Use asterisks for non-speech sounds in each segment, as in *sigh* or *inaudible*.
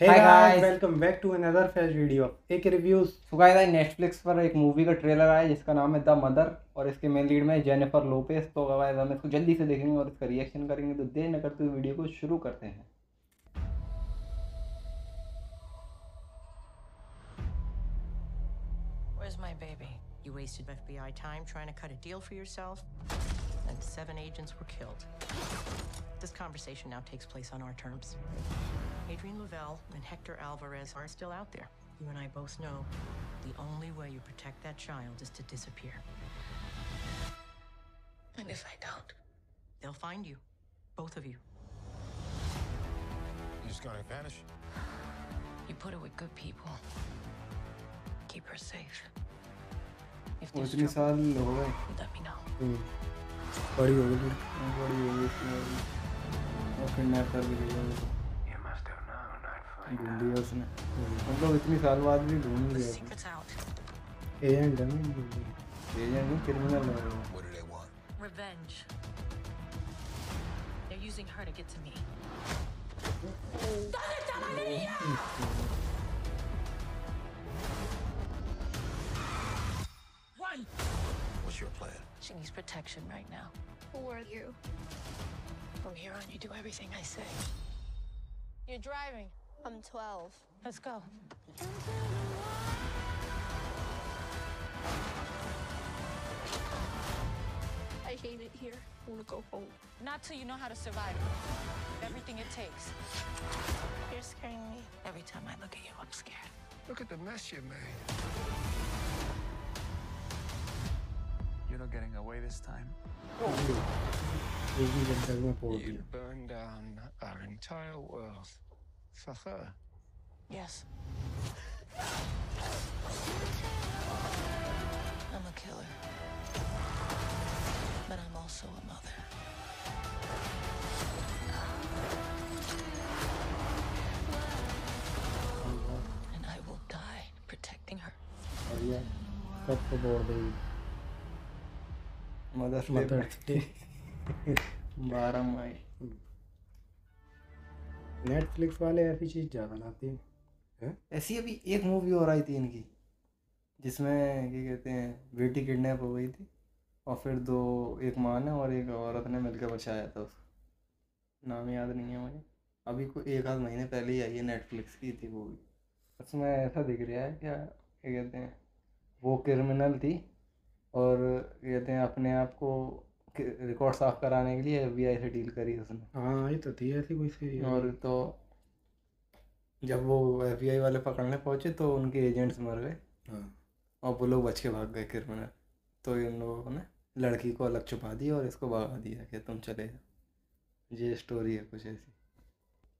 Hey Hi guys, guys. welcome back to another fresh video. एक reviews तो guys आज Netflix पर एक मूवी का ट्रेलर आया जिसका नाम है द मदर और इसके मेन लीड में जेनिफर लोपेस तो गाइस हम इसको जल्दी से देखेंगे और इसका रिएक्शन करेंगे तो देर न करते हुए वीडियो को शुरू करते हैं Where's my baby? You wasted FBI time trying to cut a deal for yourself, and seven agents were killed. This conversation now takes place on our terms. Adrian Lovell and Hector Alvarez are still out there. You and I both know the only way you protect that child is to disappear. And if I don't? They'll find you. Both of you. You're just gonna vanish? You put her with good people. Keep her safe. If there's trouble, साल हो गए let me know. बड़ी हो गई बड़ी हो गई और फिर नैप कर ढूंढ लिया उसने मतलब इतनी साल बाद भी ढूंढ The लिया उसने secret's out. एजेंट है ना एजेंट नहीं क्रिमिनल है वो What do they want? Revenge. They're using her to get to me. Run! What's your plan? She needs protection right now. Who are you? From here on, you do everything I say. You're driving. I'm 12. Let's go. I hate it here. I want to go home. Not till you know how to survive. Everything it takes. You're scaring me. Every time I look at you, I'm scared. Look at the mess you made. You're not getting away this time. Oh. You burned down our entire world for her. Yes. I'm a killer. But I'm also a mother. And I will die protecting her. Oh, yeah. That's about the Mother's *laughs* Mother's Day. Baramai. Netflix वाले ऐसी चीज़ ज़्यादा लाते हैं? ऐसी अभी एक movie और आई थी इनकी, जिसमें क्या कहते हैं, बेटी किडनैप हो गई थी, और फिर दो, एक माँ ने और एक औरत ने मिलकर बचाया था उसको नाम याद नहीं है मुझे। अभी कोई एक आध महीने पहले ही आई है नेटफ्लिक्स की थी वो भी। उसमें ऐसा दिख रहा है क्या क्या कहते हैं, वो क्रिमिनल थी, और कहते हैं, अपने आप को रिकॉर्ड साफ़ कराने के लिए एफ़ से डील करी उसने। हाँ ये तो थी ऐसी कोई सी और तो जब वो एफ़ वाले पकड़ने पहुँचे तो उनके एजेंट्स मर गए। हाँ। और वो लोग बच के भाग गए क्रिमिनल तो इन लोगों ने लड़की को अलग छुपा दिया और इसको भगा दिया कि तुम चले जाओ। ये स्टोरी है कुछ ऐसी।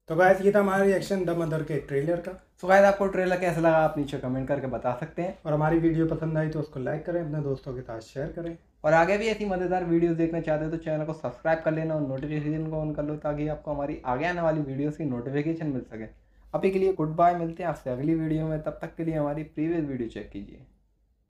तो गाइस ये था हमारा रिएक्शन द मदर के ट्रेलर का। सो गाइस आपको ट्रेलर कैसा लगा आप नीचे कमेंट करके बता सकते हैं। और हमारी वीडियो पसंद आई तो उसको लाइक करें अपने दोस्तों के साथ शेयर करें। और आगे भी ऐसी मज़ेदार वीडियोस देखना चाहते हो तो चैनल को सब्सक्राइब कर लेना और नोटिफिकेशन को ऑन कर लो ताकि आपको हमारी आगे आने वाली वीडियोस की नोटिफिकेशन मिल सके। अभी के लिए गुड बाय मिलते हैं आपसे अगली वीडियो में। तब तक के लिए हमारी प्रीवियस वीडियो चेक कीजिए।